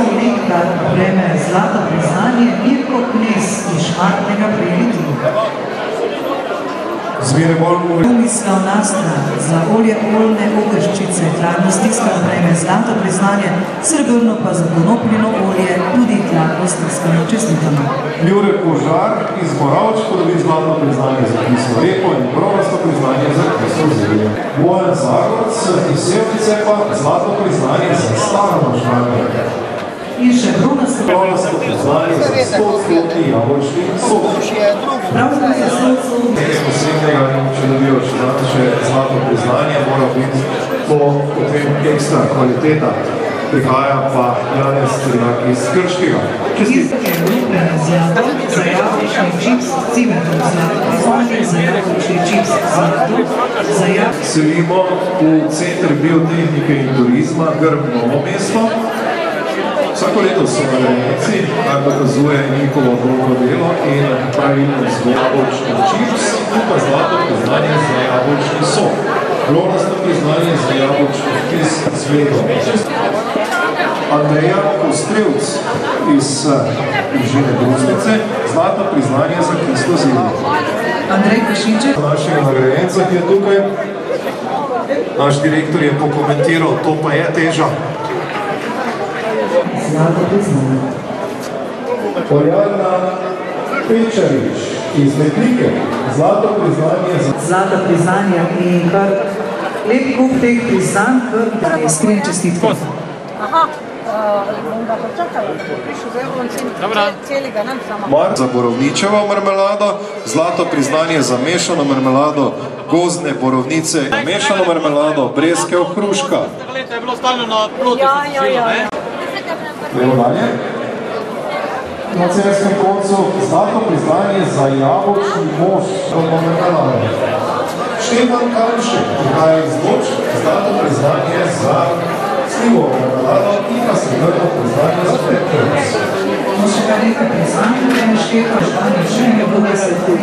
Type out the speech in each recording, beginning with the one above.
Nekdaj prejme zlato priznanje Mirko Knes iz Šmartnega pri Litiji. Zmeraj bolj uvek. Tomislav Nastra za olje oljne ogrščice hladno stiskano prejme zlato priznanje, srebrno pa za konopljino olje tudi hladno stiskano čestitamo. Jure Požar iz Moravčko dobi zlato priznanje za kislo repo in bronasto priznanje za kislo zelje. Bojan Zagorc iz Sevnice pa zlato priznanje za staro maščanje. In še bronasto Bronasto priznanje za 100 stotni jabolčni sok. Pravno je srcu Nekaj posebnega in če dobijo še danes še zlato priznanje, mora biti to potem ekstra kvaliteta. Prihaja pa Janez Trnjak iz Krškega. Tiste lupene zlato za jabolčni čips cimetom zlato priznanje za jabolčni čips zlato za jabolčni Selimo v Center biotehnike in turizma Grb Novo mesto. Vsako leto so nagrajenci, kar dokazuje njihovo dobro delo in pravilno za jabolčni čips pa zlato priznanje za jabolčni sok. Bronasto priznanje za jabolčni kis z medom. Andreja Kostrevc iz Bližine Brusnice, zlato priznanje za kislo zelje. Andrej Košiček. Našega nagrajenca, ki je tukaj, naš direktor je pokomentiral, to pa je teža. Zlato priznanje. Poljana Pečarič iz Metlike, zlato priznanje za Zlata priznanja in kar lep kup teh priznanj, kar iskrene čestitke. Aha, bom ga počakala, ko bo prišel zdaj on cel, celega nam samo. Mar za borovničevo marmelado, zlato priznanje za mešano marmelado gozdne borovnice, mešano marmelado breskev hruška. je stalno na ploti. Ja, ja, ja. Gremo dalje. Na celskem koncu zlato priznanje za jabolčni most. Štefan Kalšek, prihaja iz Loč, zlato priznanje za slivo marmelado in pa srebrno priznanje za pepperc. No, še kar nekaj priznanj, ne našteto, živanje še ne bo, da se tudi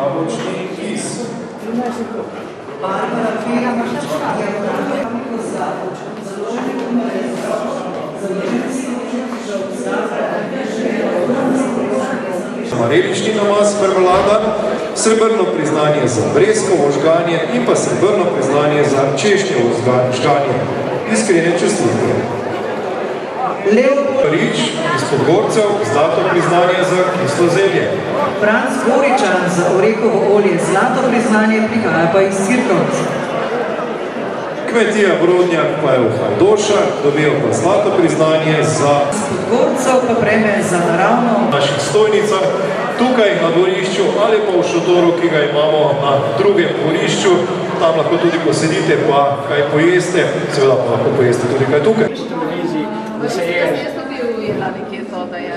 Jabolčni kis. Barbara Fela, je v založeni Marelični namaz marmelada, srebrno priznanje za breskovo žganje in pa srebrno priznanje za češnjevo žga- žganje. Iskrene čestitke. Leo Rič iz Podgorcev, zlato priznanje za kislo zelje. Franc Goričan za orekovo olje, zlato priznanje prihaja pa iz Cirkovca. Kmetija Brodnjak pa je v Hajdoša, dobijo pa zlato priznanje za Gorcev pa prejme za naravno naših stojnicah, tukaj na dvorišču ali pa v šotoru, ki ga imamo na drugem dvorišču, tam lahko tudi posedite, pa kaj pojeste, seveda pa lahko pojeste tudi kaj tukaj. Televiziji, da se je, Jaz bi ujela nekje to, da je.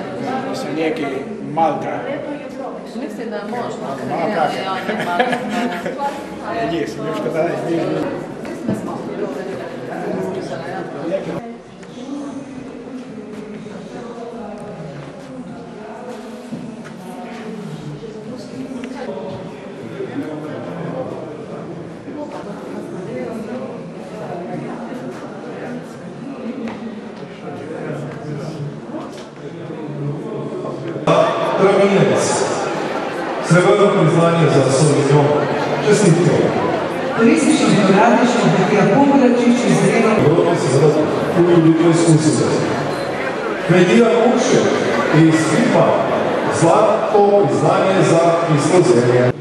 da se nekaj malta, Mislim, Dragoninec. Srebrno priznanje za Sauvignon. Čestitke. Turistično brodadište Matija Pogledačić iz Rima. Vrlo se zrazu puno to iskusite. Medija Uše iz Fipa. Zlato priznanje za izlazenje.